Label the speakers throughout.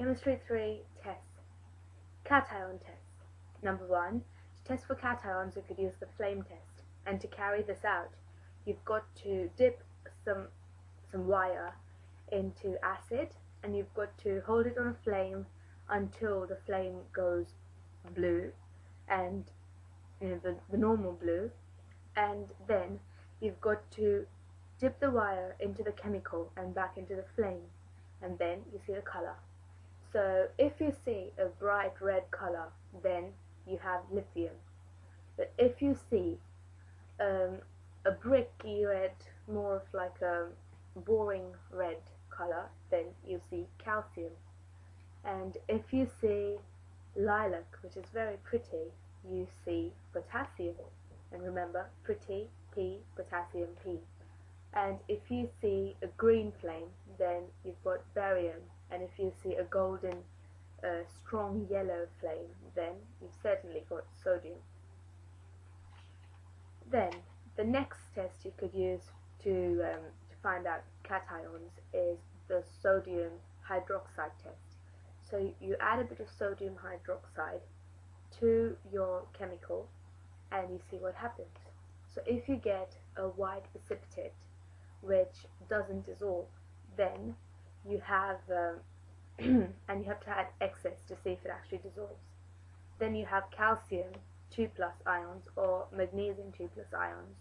Speaker 1: Chemistry 3 tests. Cation tests. Number 1. To test for cations, you could use the flame test. And to carry this out, you've got to dip some, some wire into acid and you've got to hold it on a flame until the flame goes blue and you know, the, the normal blue and then you've got to dip the wire into the chemical and back into the flame and then you see the color so if you see a bright red color then you have lithium. But if you see um, a bricky red more of like a boring red color then you see calcium. And if you see lilac which is very pretty you see potassium. And remember pretty P potassium P. And if you see a green flame then you've got barium and if you see a golden uh, strong yellow flame. Then you've certainly got sodium. Then the next test you could use to, um, to find out cations is the sodium hydroxide test. So you add a bit of sodium hydroxide to your chemical and you see what happens. So if you get a white precipitate which doesn't dissolve, then you have um, and you have to add excess to see if it actually dissolves. Then you have calcium 2 plus ions or magnesium 2 plus ions.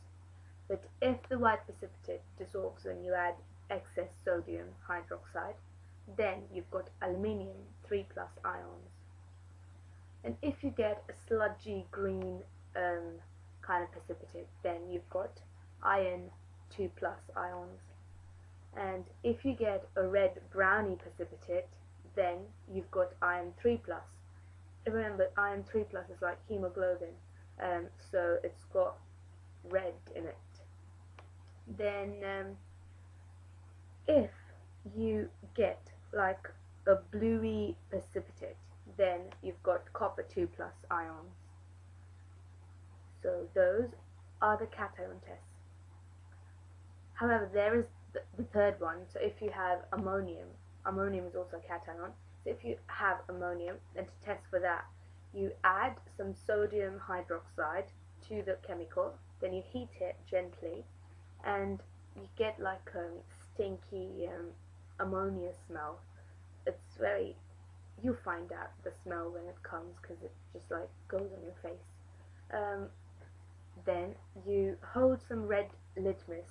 Speaker 1: But if the white precipitate dissolves when you add excess sodium hydroxide, then you've got aluminium 3 plus ions. And if you get a sludgy green um, kind of precipitate, then you've got iron 2 plus ions. And if you get a red browny precipitate, then you've got iron 3 plus. Remember, iron 3 plus is like hemoglobin, um, so it's got red in it. Then, um, if you get like a bluey precipitate, then you've got copper 2 plus ions. So those are the cation tests. However, there is the, the third one. So if you have ammonium, ammonium is also a cation. So if you have ammonium, then to test for that, you add some sodium hydroxide to the chemical, then you heat it gently, and you get like a stinky um, ammonia smell. It's very, you find out the smell when it comes because it just like goes on your face. Um, then you hold some red litmus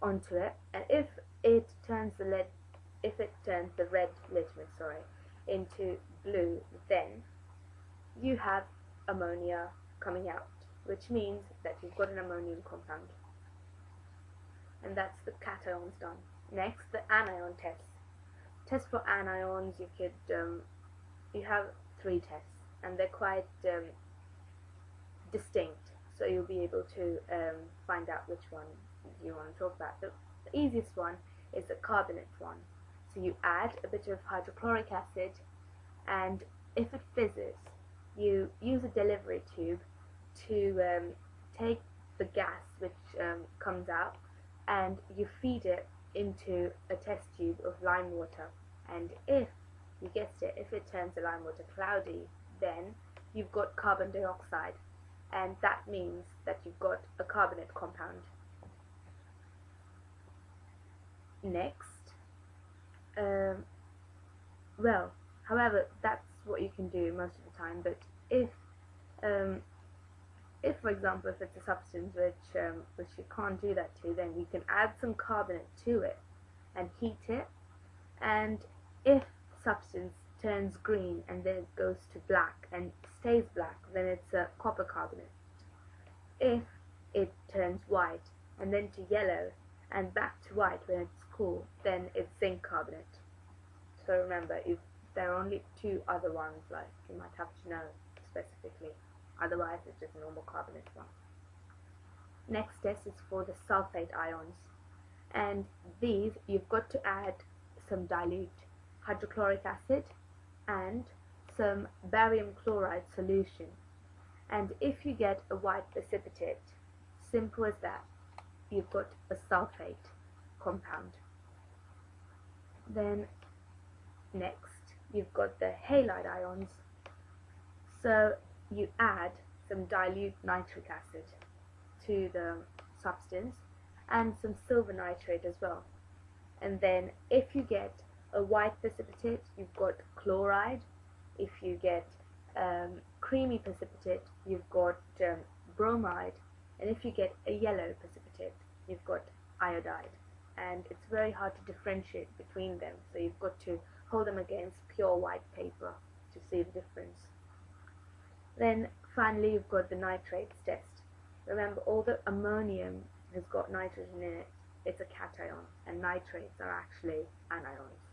Speaker 1: onto it, and if it turns the lead, if it turns the red litmus, sorry, into blue, then you have ammonia coming out, which means that you've got an ammonium compound. And that's the cations done. Next, the anion test. Test for anions, you could, um, you have three tests, and they're quite um, distinct, so you'll be able to um, find out which one you want to talk about. The, the easiest one is the carbonate one. So you add a bit of hydrochloric acid, and if it fizzes, you use a delivery tube to um, take the gas which um, comes out and you feed it into a test tube of lime water. And if you guessed it if it turns the lime water cloudy then you've got carbon dioxide. And that means that you've got a carbonate compound. Next um, well however that's what you can do most of the time but if um, if for example if it's a substance which um, which you can't do that to then you can add some carbonate to it and heat it. And if substance turns green and then it goes to black and stays black then it's a copper carbonate. If it turns white and then to yellow and back to white when it's cool then it's zinc carbonate. So remember if there are only two other ones like you might have to know specifically. Otherwise it's just normal carbonate one. Next test is for the sulfate ions. And these you've got to add some dilute hydrochloric acid and some barium chloride solution. And if you get a white precipitate simple as that you've got a sulfate compound then next you've got the halide ions. So you add some dilute nitric acid to the substance and some silver nitrate as well. And then if you get a white precipitate, you've got chloride. If you get um, creamy precipitate, you've got um, bromide. And if you get a yellow precipitate, you've got iodide. And it's very hard to differentiate between them, so you've got to hold them against pure white paper to see the difference. Then finally you've got the nitrates test. Remember all the ammonium has got nitrogen in it, it's a cation, and nitrates are actually anions.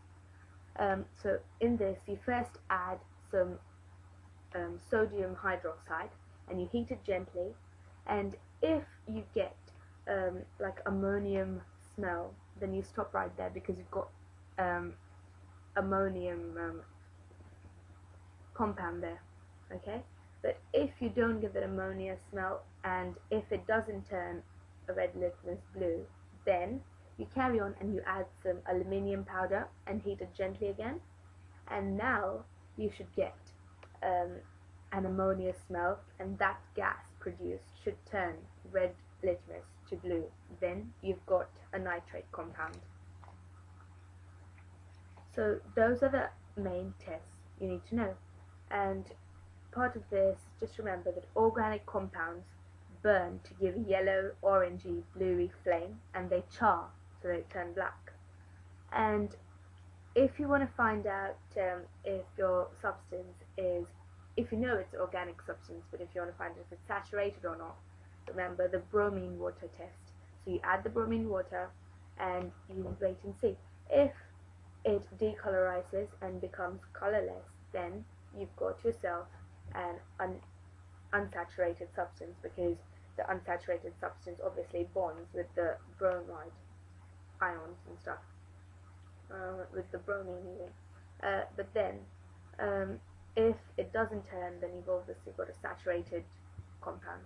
Speaker 1: Um, so in this, you first add some um, sodium hydroxide, and you heat it gently. And if you get um, like ammonium smell, then you stop right there because you've got um, ammonium um, compound there. Okay, but if you don't get that ammonia smell, and if it doesn't turn a red litmus blue, then you carry on and you add some aluminium powder and heat it gently again. And now you should get um, an ammonia smell, and that gas produced should turn red litmus to blue. Then you've got a nitrate compound. So those are the main tests you need to know. And part of this, just remember that organic compounds burn to give a yellow, orangey, bluey flame, and they char so they turn black. And if you want to find out um, if your substance is, if you know it's organic substance, but if you want to find if it's saturated or not, remember the bromine water test. So you add the bromine water and you wait and see. If it decolorizes and becomes colorless, then you've got yourself an un unsaturated substance because the unsaturated substance obviously bonds with the bromide ions and stuff uh, with the bromine even. Uh, but then um, if it doesn't turn then you've obviously got a saturated compound